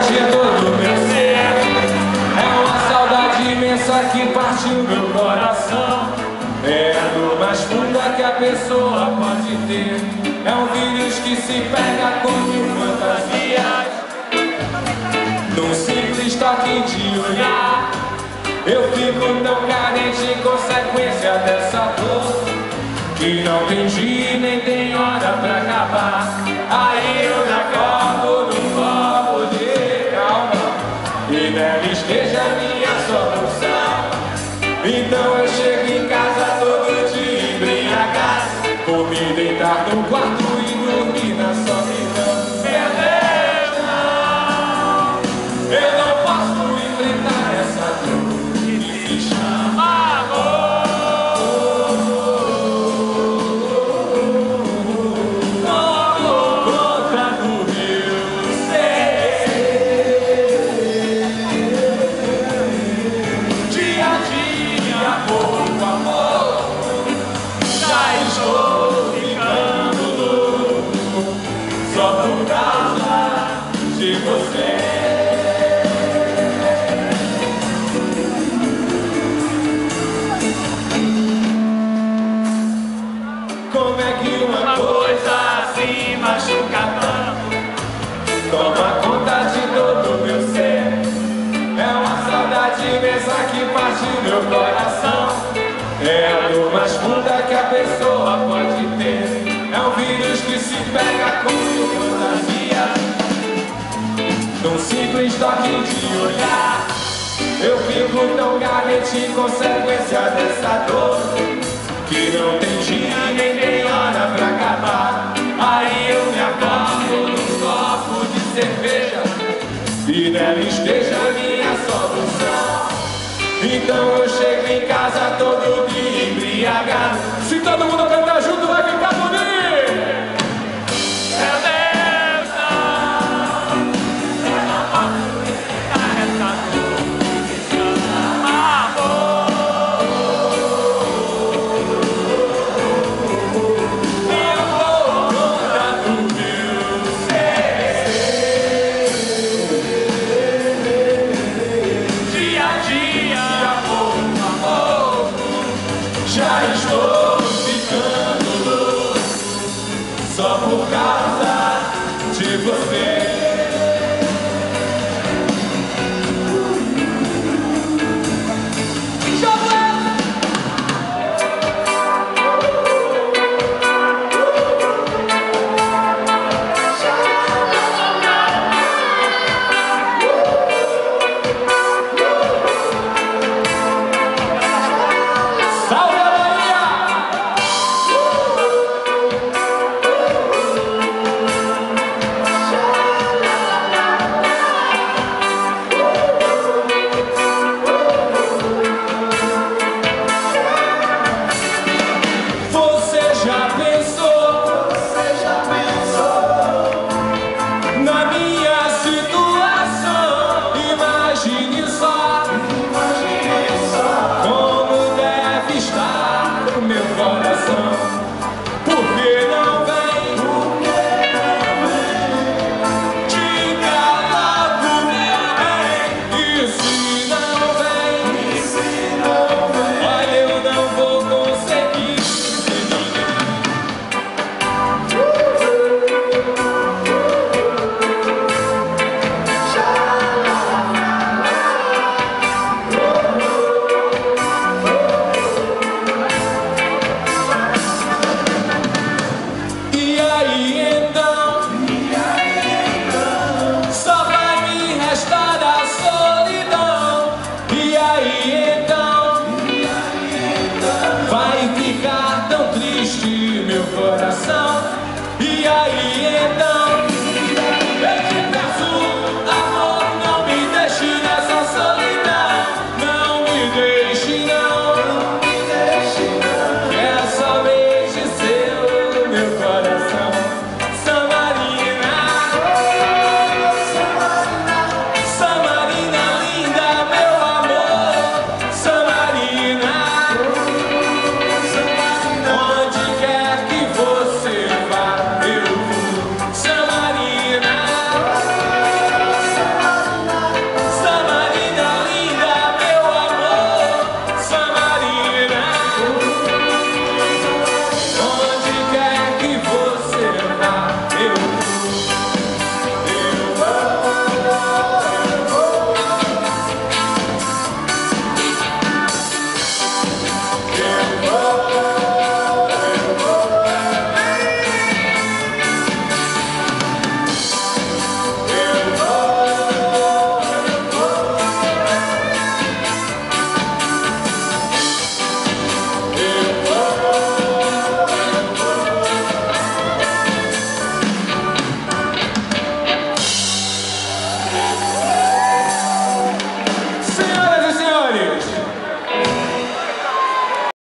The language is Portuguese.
de todo meu ser. É uma saudade imensa que partiu meu coração. É a dor mais funda que a pessoa pode ter. É um vírus que se pega com mil fantasias Num simples toque de olhar Eu fico tão carente em consequência dessa dor Que não tem dia meu coração. É a dor mais funda que a pessoa pode ter. É um vírus que se pega com mil fantasias Num simples toque de olhar Eu fico tão carente em consequência dessa dor. Que não tem dia nem tem hora pra acabar. Aí eu me acordo num copo de cerveja. E nela esteja a minha solução Então eu chego em casa todo dia embriagado. Se todo